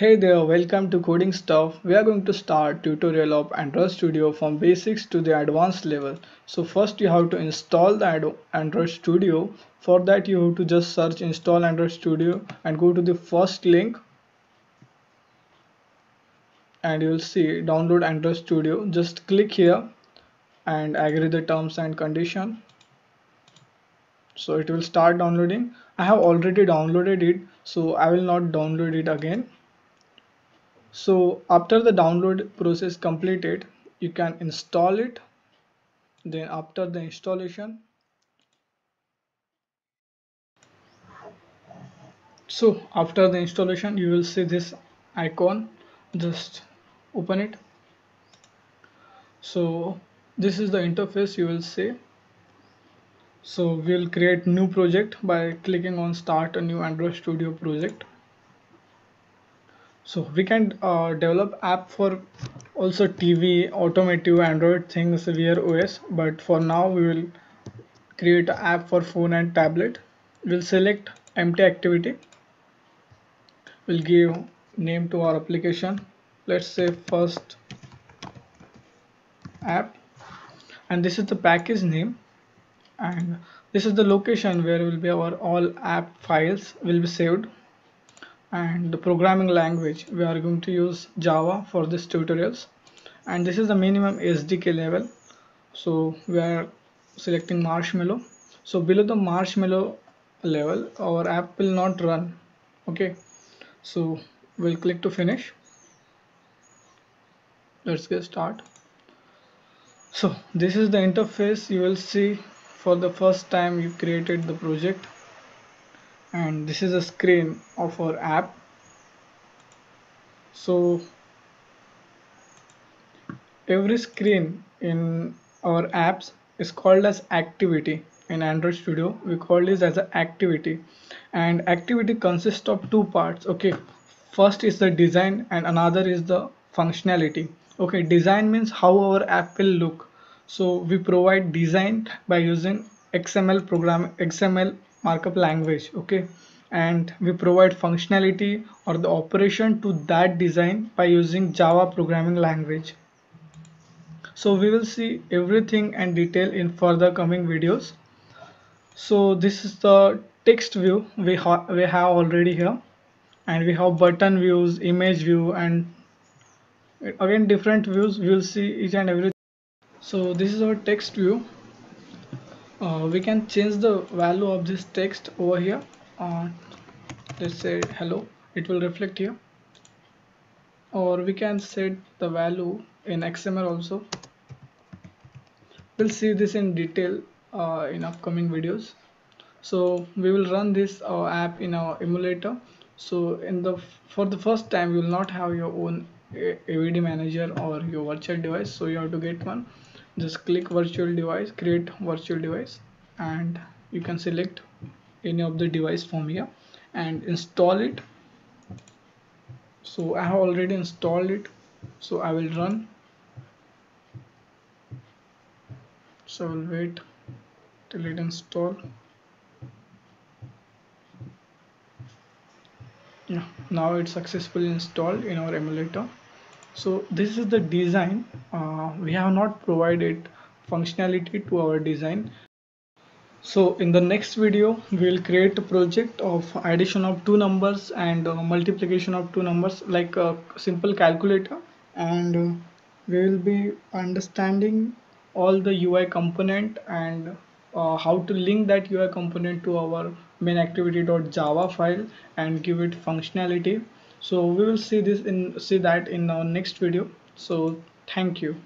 Hey there, welcome to Coding Stuff. We are going to start tutorial of Android Studio from basics to the advanced level. So first you have to install the Android Studio. For that you have to just search install Android Studio and go to the first link and you will see download Android Studio. Just click here and agree the terms and condition. So it will start downloading. I have already downloaded it so I will not download it again so after the download process completed you can install it. Then after the installation. So after the installation you will see this icon. Just open it. So this is the interface you will see. So we'll create new project by clicking on start a new android studio project so we can uh, develop app for also tv automotive android things wear os but for now we will create an app for phone and tablet. We'll select empty activity. We'll give name to our application. Let's say first app. And this is the package name. And this is the location where will be our all app files will be saved and the programming language we are going to use Java for this tutorials. And this is the minimum SDK level. So we are selecting marshmallow. So below the marshmallow level our app will not run. Okay? So we'll click to finish. Let's get start. So this is the interface you will see for the first time you created the project and this is a screen of our app. So every screen in our apps is called as activity. In android studio we call this as an activity. And activity consists of two parts okay? First is the design and another is the functionality. Okay design means how our app will look. So we provide design by using xml program xml markup language okay? And we provide functionality or the operation to that design by using java programming language. So we will see everything and detail in further coming videos. So this is the text view we, ha we have already here. And we have button views image view and again different views. We will see each and every so this is our text view uh, we can change the value of this text over here. Uh, let's say hello. It will reflect here. Or we can set the value in XML also. We'll see this in detail uh, in upcoming videos. So we will run this uh, app in our emulator. So in the for the first time you will not have your own AVD manager or your virtual device. So you have to get one just click virtual device create virtual device and you can select any of the device from here and install it. So I have already installed it. So I will run. So I will wait till it install. Yeah, now it's successfully installed in our emulator so this is the design. Uh, we have not provided functionality to our design. So in the next video we will create a project of addition of two numbers and uh, multiplication of two numbers like a simple calculator. And uh, we will be understanding all the UI component and uh, how to link that UI component to our main activity.java file and give it functionality so we will see this in see that in our next video. So thank you